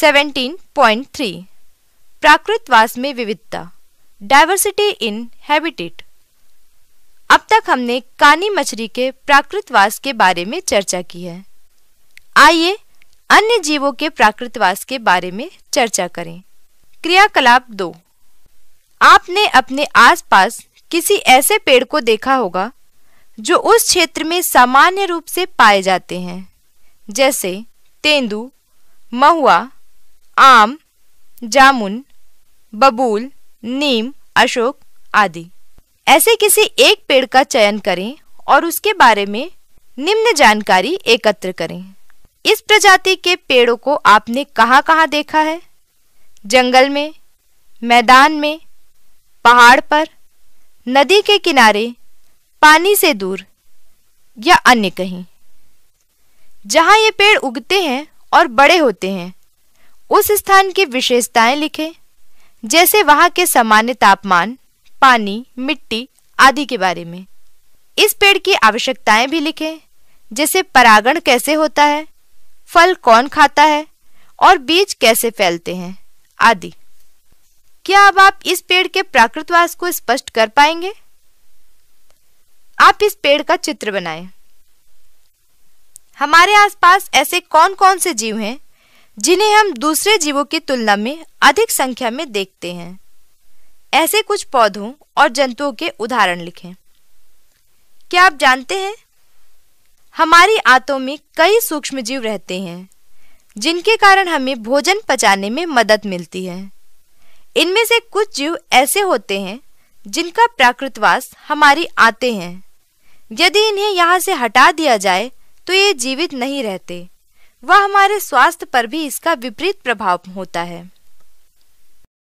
17.3 प्राकृतवास में विविधता। Diversity in habitat अब तक हमने कानी मछली के प्राकृतवास के बारे में चर्चा की है। आइए अन्य जीवों के प्राकृतवास के बारे में चर्चा करें। क्रियाकलाप दो। आपने अपने आसपास किसी ऐसे पेड़ को देखा होगा, जो उस क्षेत्र में सामान्य रूप से पाए जाते हैं, जैसे तेंदु, महुआ आम, जामुन, बबूल, नीम, अशोक आदि। ऐसे किसी एक पेड़ का चयन करें और उसके बारे में निम्न जानकारी एकत्र करें। इस प्रजाति के पेड़ों को आपने कहाँ कहाँ देखा है? जंगल में, मैदान में, पहाड़ पर, नदी के किनारे, पानी से दूर, या अन्य कहीं। जहाँ ये पेड़ उगते हैं और बड़े होते हैं उस स्थान की विशेषताएँ लिखें, जैसे वहाँ के सामान्य तापमान, पानी, मिट्टी आदि के बारे में। इस पेड़ की आवश्यकताएँ भी लिखें, जैसे परागण कैसे होता है, फल कौन खाता है और बीज कैसे फैलते हैं, आदि। क्या अब आप इस पेड़ के प्राकृतवास को स्पष्ट कर पाएँगे? आप इस पेड़ का चित्र बनाएँ। हमारे आसपास ऐसे कौन कौन से जीव हैं जिन्हें हम दूसरे जीवों की तुलना में अधिक संख्या में देखते हैं। ऐसे कुछ पौधों और जंतुओं के उदाहरण लिखें। क्या आप जानते हैं? हमारी आंतों में कई सूक्ष्म जीव रहते हैं, जिनके कारण हमें भोजन पचाने में मदद मिलती है। इनमें से कुछ जीव ऐसे होते हैं, जिनका प्राकृतवास हमारी आते हैं। यदि इन्हें यहाँ से हटा दिया जाए तो ये जीवित नहीं रहते। वह हमारे स्वास्थ्य पर भी इसका विपरीत प्रभाव होता है।